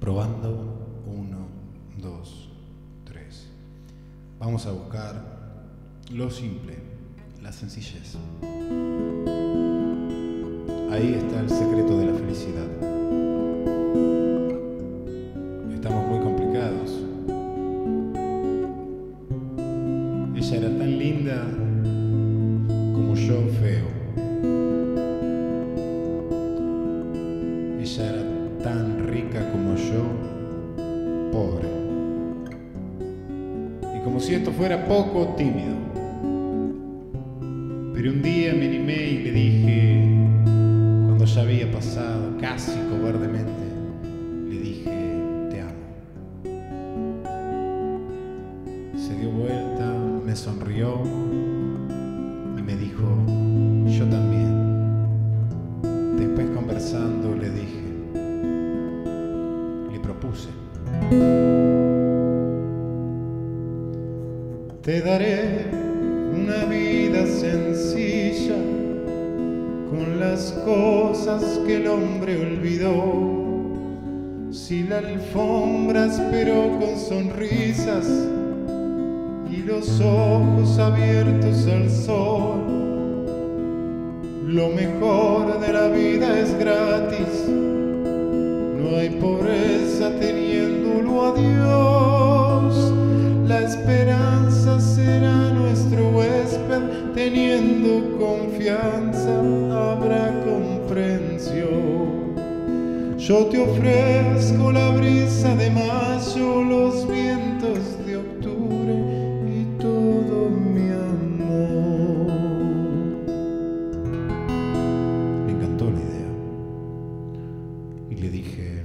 Probando. Uno, dos, tres. Vamos a buscar lo simple, la sencillez. Ahí está el secreto de la felicidad. Estamos muy complicados. Ella era tan linda como yo feo. Ella era como si esto fuera poco tímido. Pero un día me animé y le dije, cuando ya había pasado casi cobardemente, le dije, te amo. Se dio vuelta, me sonrió y me dijo, yo también. Después conversando Te daré una vida sencilla con las cosas que el hombre olvidó. Si la alfombra esperó con sonrisas y los ojos abiertos al sol, lo mejor de la vida es gratis. No hay pobreza habrá comprensión. Yo te ofrezco la brisa de mayo, los vientos de octubre y todo mi amor. Me encantó la idea. Y le dije,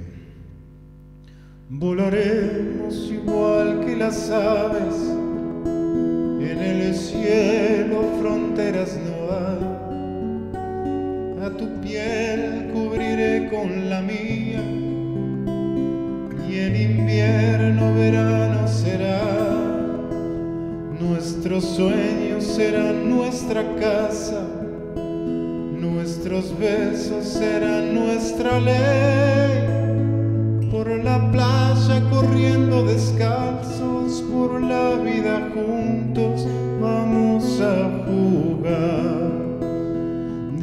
volaremos igual que las aves, A tu piel cubriré con la mía, y en invierno verano será. Nuestros sueños serán nuestra casa, nuestros besos serán nuestra ley. Por la playa corriendo descalzos,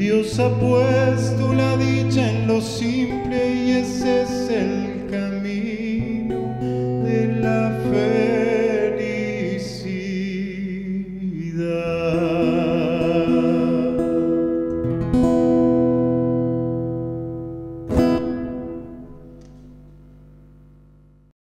Dios ha puesto la dicha en lo simple y ese es el